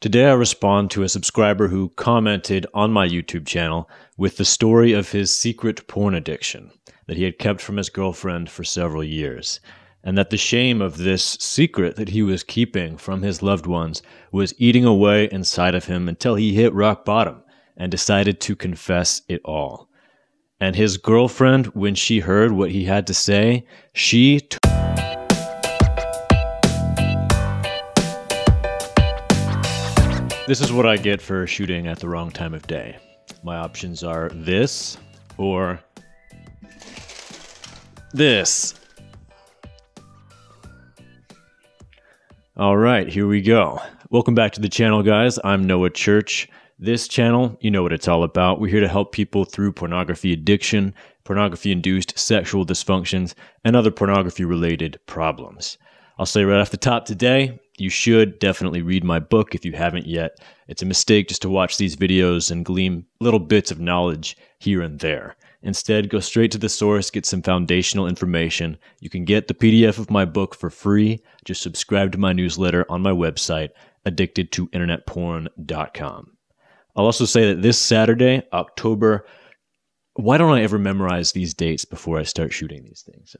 Today, I respond to a subscriber who commented on my YouTube channel with the story of his secret porn addiction that he had kept from his girlfriend for several years, and that the shame of this secret that he was keeping from his loved ones was eating away inside of him until he hit rock bottom and decided to confess it all. And his girlfriend, when she heard what he had to say, she. This is what I get for shooting at the wrong time of day. My options are this or this. All right, here we go. Welcome back to the channel, guys. I'm Noah Church. This channel, you know what it's all about. We're here to help people through pornography addiction, pornography induced sexual dysfunctions, and other pornography related problems. I'll say right off the top today, you should definitely read my book if you haven't yet. It's a mistake just to watch these videos and glean little bits of knowledge here and there. Instead, go straight to the source, get some foundational information. You can get the PDF of my book for free. Just subscribe to my newsletter on my website, addictedtointernetporn.com. I'll also say that this Saturday, October, why don't I ever memorize these dates before I start shooting these things?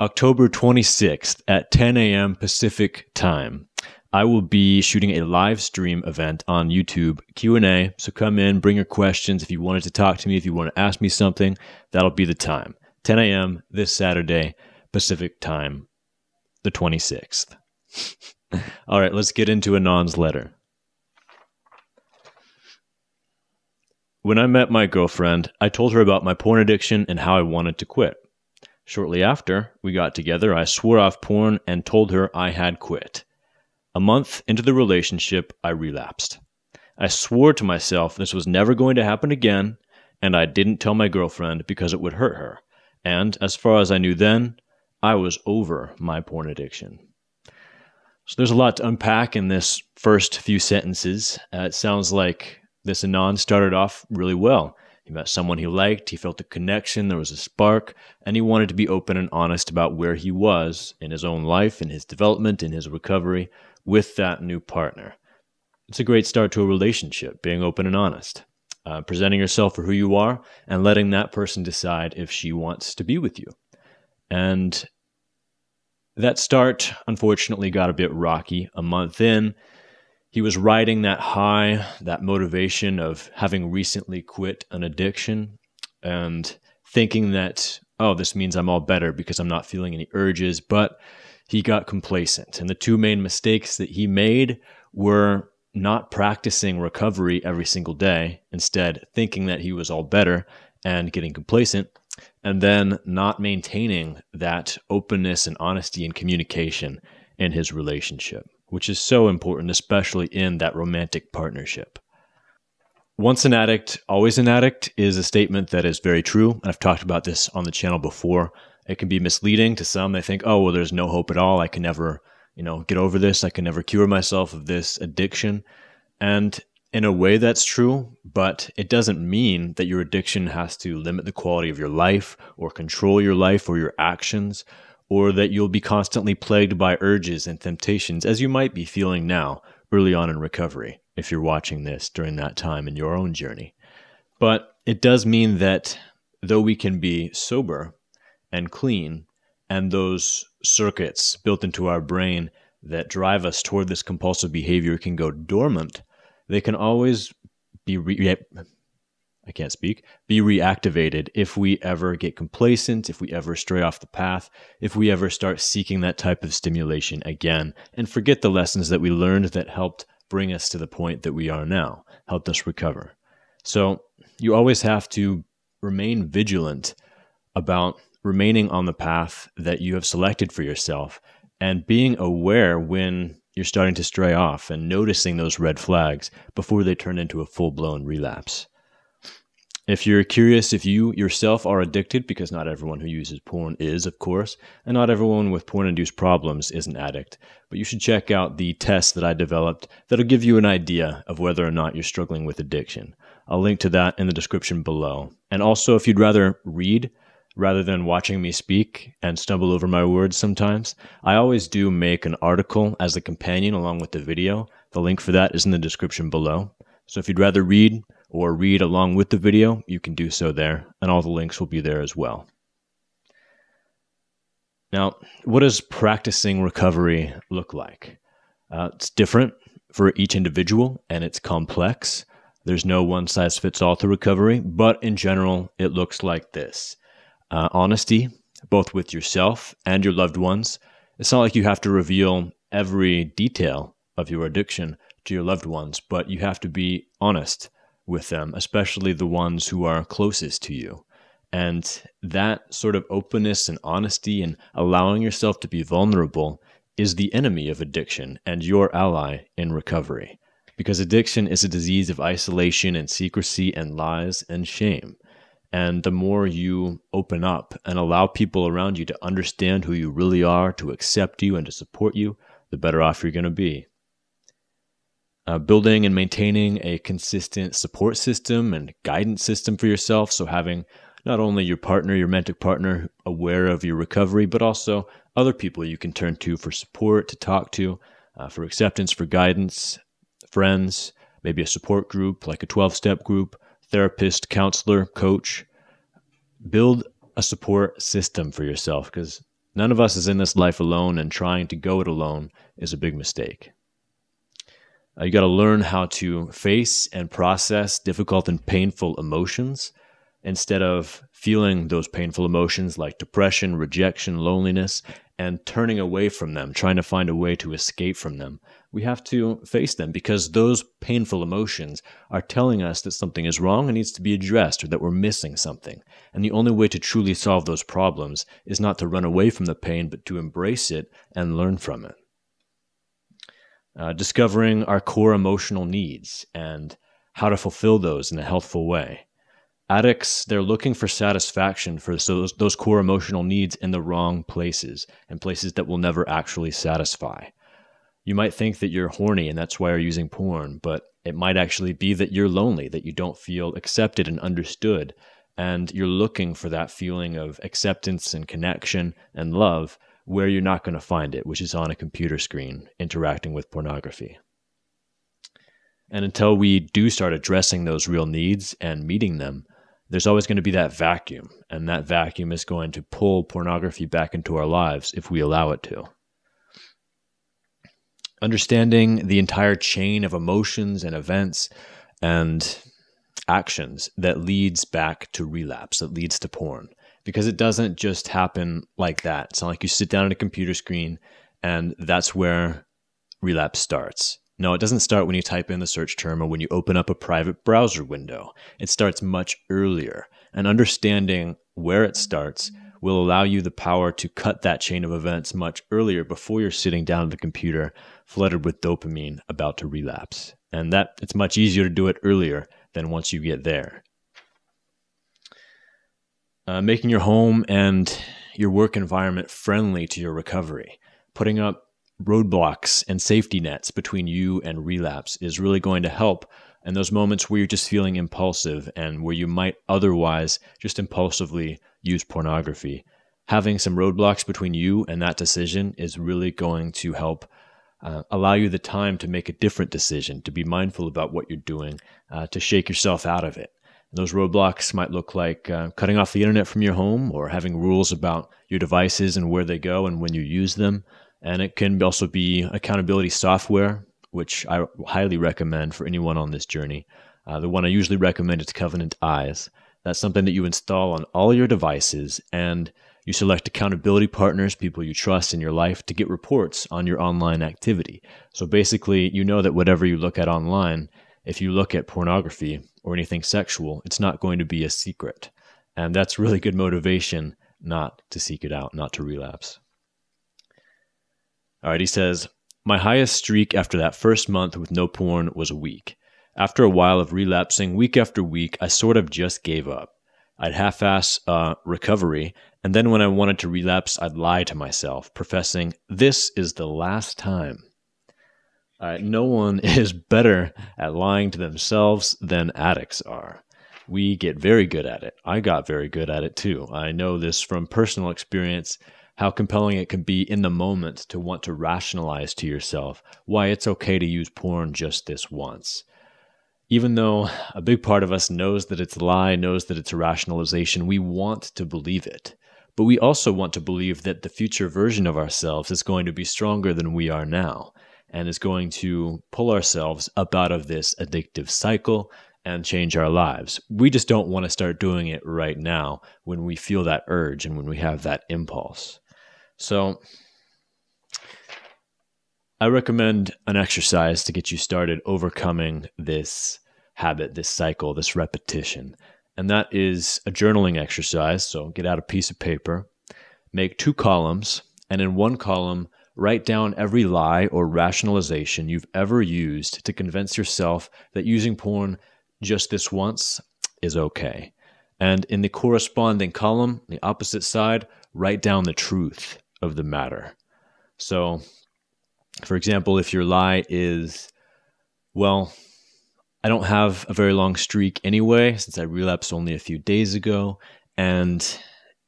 October 26th at 10 a.m. Pacific time. I will be shooting a live stream event on YouTube, Q&A. So come in, bring your questions. If you wanted to talk to me, if you want to ask me something, that'll be the time. 10 a.m. this Saturday, Pacific time, the 26th. All right, let's get into Anon's letter. When I met my girlfriend, I told her about my porn addiction and how I wanted to quit. Shortly after we got together, I swore off porn and told her I had quit. A month into the relationship, I relapsed. I swore to myself this was never going to happen again, and I didn't tell my girlfriend because it would hurt her. And as far as I knew then, I was over my porn addiction. So there's a lot to unpack in this first few sentences. Uh, it sounds like this Anon started off really well. He met someone he liked, he felt a connection, there was a spark, and he wanted to be open and honest about where he was in his own life, in his development, in his recovery with that new partner. It's a great start to a relationship, being open and honest, uh, presenting yourself for who you are, and letting that person decide if she wants to be with you. And that start, unfortunately, got a bit rocky. A month in, he was riding that high, that motivation of having recently quit an addiction and thinking that, oh, this means I'm all better because I'm not feeling any urges. But he got complacent. And the two main mistakes that he made were not practicing recovery every single day, instead, thinking that he was all better and getting complacent, and then not maintaining that openness and honesty and communication in his relationship which is so important, especially in that romantic partnership. Once an addict, always an addict is a statement that is very true. I've talked about this on the channel before. It can be misleading to some. They think, oh, well, there's no hope at all. I can never, you know, get over this. I can never cure myself of this addiction. And in a way, that's true, but it doesn't mean that your addiction has to limit the quality of your life or control your life or your actions or that you'll be constantly plagued by urges and temptations, as you might be feeling now, early on in recovery, if you're watching this during that time in your own journey. But it does mean that though we can be sober and clean, and those circuits built into our brain that drive us toward this compulsive behavior can go dormant, they can always be re- I can't speak, be reactivated if we ever get complacent, if we ever stray off the path, if we ever start seeking that type of stimulation again and forget the lessons that we learned that helped bring us to the point that we are now, helped us recover. So you always have to remain vigilant about remaining on the path that you have selected for yourself and being aware when you're starting to stray off and noticing those red flags before they turn into a full blown relapse. If you're curious if you yourself are addicted, because not everyone who uses porn is, of course, and not everyone with porn induced problems is an addict, but you should check out the test that I developed that'll give you an idea of whether or not you're struggling with addiction. I'll link to that in the description below. And also, if you'd rather read rather than watching me speak and stumble over my words sometimes, I always do make an article as a companion along with the video. The link for that is in the description below. So if you'd rather read or read along with the video, you can do so there, and all the links will be there as well. Now, what does practicing recovery look like? Uh, it's different for each individual and it's complex. There's no one size fits all to recovery, but in general, it looks like this uh, honesty, both with yourself and your loved ones. It's not like you have to reveal every detail of your addiction to your loved ones, but you have to be honest with them, especially the ones who are closest to you. And that sort of openness and honesty and allowing yourself to be vulnerable is the enemy of addiction and your ally in recovery. Because addiction is a disease of isolation and secrecy and lies and shame. And the more you open up and allow people around you to understand who you really are, to accept you, and to support you, the better off you're going to be. Uh, building and maintaining a consistent support system and guidance system for yourself. So, having not only your partner, your mentor partner, aware of your recovery, but also other people you can turn to for support, to talk to, uh, for acceptance, for guidance, friends, maybe a support group like a 12 step group, therapist, counselor, coach. Build a support system for yourself because none of us is in this life alone, and trying to go it alone is a big mistake. Uh, you got to learn how to face and process difficult and painful emotions instead of feeling those painful emotions like depression, rejection, loneliness, and turning away from them, trying to find a way to escape from them. We have to face them because those painful emotions are telling us that something is wrong and needs to be addressed or that we're missing something. And the only way to truly solve those problems is not to run away from the pain, but to embrace it and learn from it. Uh, discovering our core emotional needs and how to fulfill those in a healthful way. Addicts they're looking for satisfaction for those, those core emotional needs in the wrong places and places that will never actually satisfy. You might think that you're horny and that's why you're using porn but it might actually be that you're lonely that you don't feel accepted and understood and you're looking for that feeling of acceptance and connection and love where you're not going to find it which is on a computer screen interacting with pornography and until we do start addressing those real needs and meeting them there's always going to be that vacuum, and that vacuum is going to pull pornography back into our lives if we allow it to. Understanding the entire chain of emotions and events and actions that leads back to relapse, that leads to porn. Because it doesn't just happen like that. It's not like you sit down at a computer screen and that's where relapse starts. No, it doesn't start when you type in the search term or when you open up a private browser window. It starts much earlier. And understanding where it starts will allow you the power to cut that chain of events much earlier before you're sitting down at the computer flooded with dopamine about to relapse. And that it's much easier to do it earlier than once you get there. Uh, making your home and your work environment friendly to your recovery, putting up roadblocks and safety nets between you and relapse is really going to help in those moments where you're just feeling impulsive and where you might otherwise just impulsively use pornography. Having some roadblocks between you and that decision is really going to help uh, allow you the time to make a different decision, to be mindful about what you're doing, uh, to shake yourself out of it. And those roadblocks might look like uh, cutting off the internet from your home or having rules about your devices and where they go and when you use them. And it can also be accountability software, which I highly recommend for anyone on this journey. Uh, the one I usually recommend is Covenant Eyes. That's something that you install on all your devices and you select accountability partners, people you trust in your life, to get reports on your online activity. So basically, you know that whatever you look at online, if you look at pornography or anything sexual, it's not going to be a secret. And that's really good motivation not to seek it out, not to relapse. All right, he says, My highest streak after that first month with no porn was a week. After a while of relapsing week after week, I sort of just gave up. I'd half ass uh, recovery, and then when I wanted to relapse, I'd lie to myself, professing, This is the last time. Uh, no one is better at lying to themselves than addicts are. we get very good at it. I got very good at it too. I know this from personal experience how compelling it can be in the moment to want to rationalize to yourself why it's okay to use porn just this once. Even though a big part of us knows that it's a lie, knows that it's a rationalization, we want to believe it. But we also want to believe that the future version of ourselves is going to be stronger than we are now and is going to pull ourselves up out of this addictive cycle and change our lives. We just don't want to start doing it right now when we feel that urge and when we have that impulse. So, I recommend an exercise to get you started overcoming this habit, this cycle, this repetition. And that is a journaling exercise. So, get out a piece of paper, make two columns, and in one column, write down every lie or rationalization you've ever used to convince yourself that using porn just this once is okay. And in the corresponding column, the opposite side, write down the truth of the matter. So, for example, if your lie is, well, I don't have a very long streak anyway, since I relapsed only a few days ago, and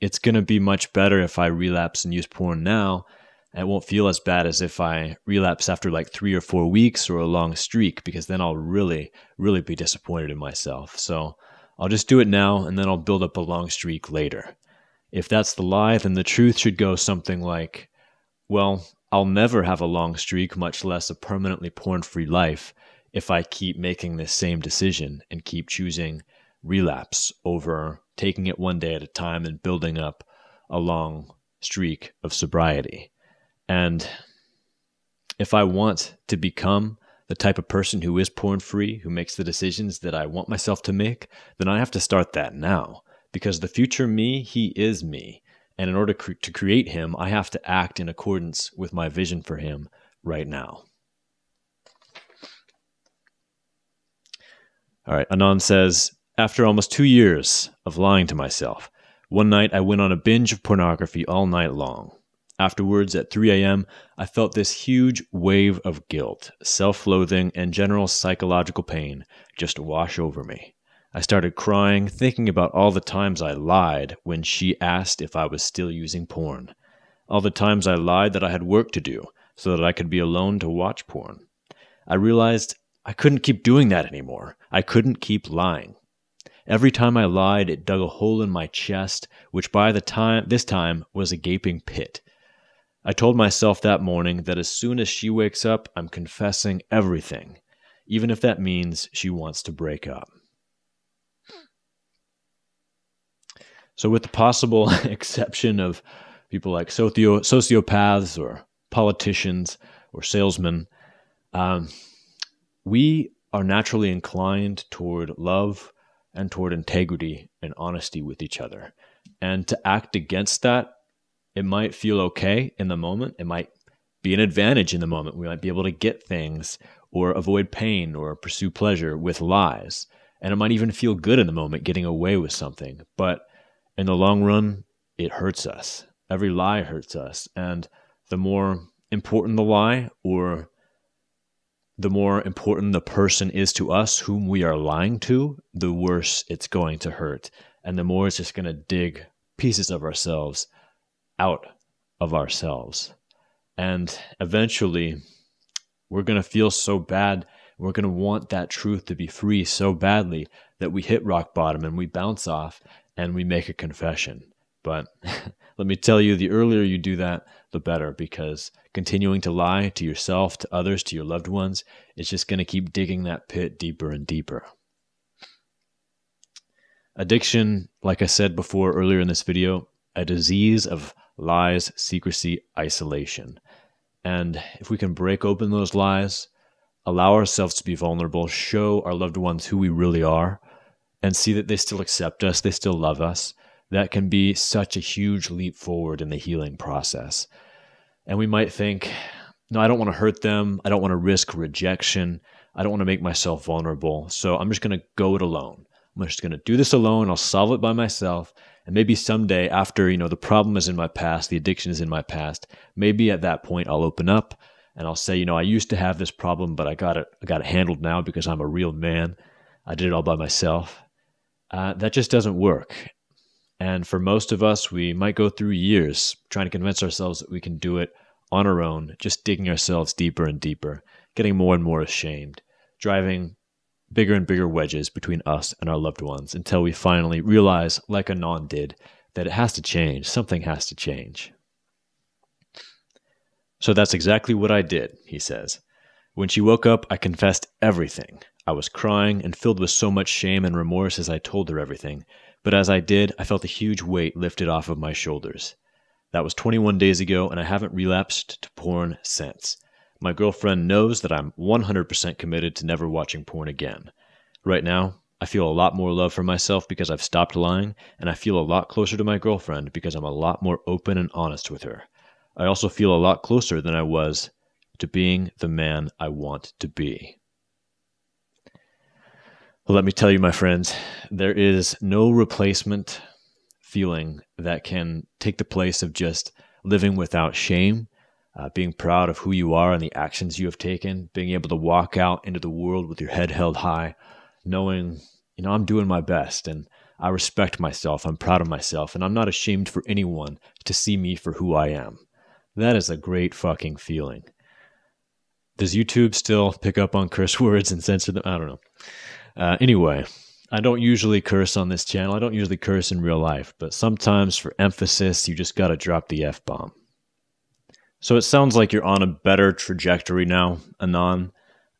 it's going to be much better if I relapse and use porn now. It won't feel as bad as if I relapse after like three or four weeks or a long streak, because then I'll really, really be disappointed in myself. So I'll just do it now, and then I'll build up a long streak later. If that's the lie, then the truth should go something like, well, I'll never have a long streak, much less a permanently porn free life, if I keep making this same decision and keep choosing relapse over taking it one day at a time and building up a long streak of sobriety. And if I want to become the type of person who is porn free, who makes the decisions that I want myself to make, then I have to start that now because the future me, he is me. And in order to create him, I have to act in accordance with my vision for him right now. All right, Anon says, after almost two years of lying to myself, one night I went on a binge of pornography all night long. Afterwards, at 3 a.m., I felt this huge wave of guilt, self loathing, and general psychological pain just wash over me. I started crying, thinking about all the times I lied when she asked if I was still using porn. All the times I lied that I had work to do so that I could be alone to watch porn. I realized I couldn't keep doing that anymore. I couldn't keep lying. Every time I lied, it dug a hole in my chest, which by the time this time was a gaping pit. I told myself that morning that as soon as she wakes up, I'm confessing everything, even if that means she wants to break up. So, with the possible exception of people like socio- sociopaths or politicians or salesmen, um, we are naturally inclined toward love and toward integrity and honesty with each other. And to act against that, it might feel okay in the moment. It might be an advantage in the moment. We might be able to get things or avoid pain or pursue pleasure with lies. And it might even feel good in the moment getting away with something. But in the long run, it hurts us. Every lie hurts us. And the more important the lie, or the more important the person is to us whom we are lying to, the worse it's going to hurt. And the more it's just going to dig pieces of ourselves out of ourselves. And eventually, we're going to feel so bad. We're going to want that truth to be free so badly that we hit rock bottom and we bounce off and we make a confession. But let me tell you, the earlier you do that, the better, because continuing to lie to yourself, to others, to your loved ones, is just going to keep digging that pit deeper and deeper. Addiction, like I said before earlier in this video, a disease of lies, secrecy, isolation. And if we can break open those lies, allow ourselves to be vulnerable, show our loved ones who we really are, and see that they still accept us, they still love us, that can be such a huge leap forward in the healing process. And we might think, no, I don't want to hurt them. I don't want to risk rejection. I don't want to make myself vulnerable. So I'm just going to go it alone. I'm just going to do this alone. I'll solve it by myself. And maybe someday after, you know, the problem is in my past, the addiction is in my past, maybe at that point I'll open up and I'll say, you know, I used to have this problem, but I got it I got it handled now because I'm a real man. I did it all by myself. uh, that just doesn't work. And for most of us, we might go through years trying to convince ourselves that we can do it on our own, just digging ourselves deeper and deeper, getting more and more ashamed, driving bigger and bigger wedges between us and our loved ones until we finally realize, like Anon did, that it has to change. Something has to change. So that's exactly what I did, he says. When she woke up, I confessed everything. I was crying and filled with so much shame and remorse as I told her everything, but as I did, I felt a huge weight lifted off of my shoulders. That was 21 days ago, and I haven't relapsed to porn since. My girlfriend knows that I'm 100% committed to never watching porn again. Right now, I feel a lot more love for myself because I've stopped lying, and I feel a lot closer to my girlfriend because I'm a lot more open and honest with her. I also feel a lot closer than I was to being the man I want to be. Well, let me tell you, my friends, there is no replacement feeling that can take the place of just living without shame, uh, being proud of who you are and the actions you have taken, being able to walk out into the world with your head held high, knowing, you know, I'm doing my best and I respect myself, I'm proud of myself, and I'm not ashamed for anyone to see me for who I am. That is a great fucking feeling. Does YouTube still pick up on curse words and censor them? I don't know. Uh, anyway, I don't usually curse on this channel. I don't usually curse in real life, but sometimes for emphasis, you just got to drop the F bomb. So it sounds like you're on a better trajectory now, Anon,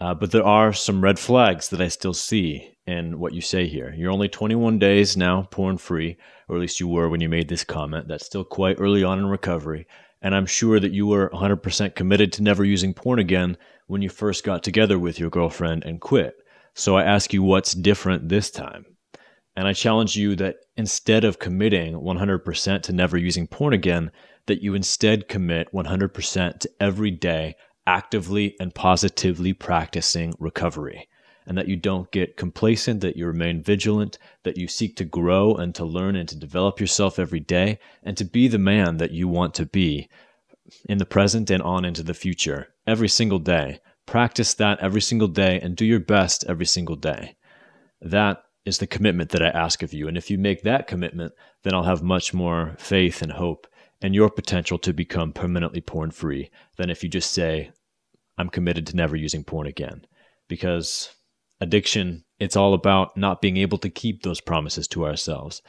uh, but there are some red flags that I still see in what you say here. You're only 21 days now porn free, or at least you were when you made this comment. That's still quite early on in recovery. And I'm sure that you were 100% committed to never using porn again when you first got together with your girlfriend and quit. So I ask you what's different this time. And I challenge you that instead of committing 100% to never using porn again, that you instead commit 100% to every day actively and positively practicing recovery. And that you don't get complacent, that you remain vigilant, that you seek to grow and to learn and to develop yourself every day, and to be the man that you want to be in the present and on into the future every single day Practice that every single day and do your best every single day. That is the commitment that I ask of you. And if you make that commitment, then I'll have much more faith and hope in your potential to become permanently porn free than if you just say, I'm committed to never using porn again. Because addiction, it's all about not being able to keep those promises to ourselves.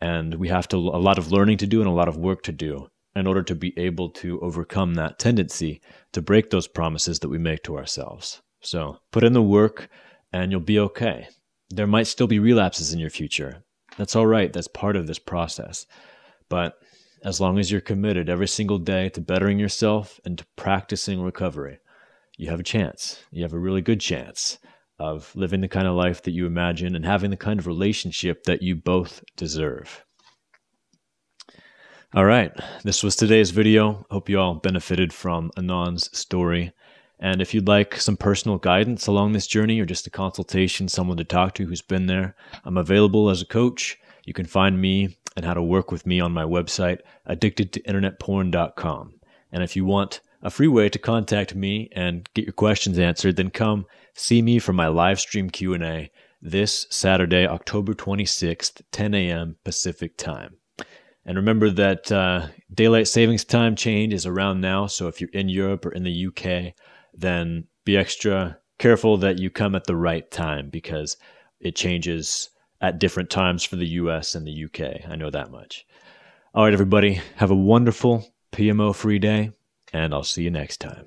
And we have to a lot of learning to do and a lot of work to do in order to be able to overcome that tendency to break those promises that we make to ourselves. So put in the work and you'll be okay. There might still be relapses in your future. That's all right. That's part of this process. But as long as you're committed every single day to bettering yourself and to practicing recovery, you have a chance. You have a really good chance of living the kind of life that you imagine and having the kind of relationship that you both deserve. All right, this was today's video. Hope you all benefited from Anon's story. And if you'd like some personal guidance along this journey or just a consultation, someone to talk to who's been there, I'm available as a coach. You can find me and how to work with me on my website, addictedtointernetporn.com. And if you want a free way to contact me and get your questions answered, then come see me for my live stream Q&A this Saturday, October 26th, 10 a.m. Pacific time. And remember that uh, daylight savings time change is around now. So if you're in Europe or in the UK, then be extra careful that you come at the right time because it changes at different times for the US and the UK. I know that much. All right, everybody, have a wonderful PMO free day, and I'll see you next time.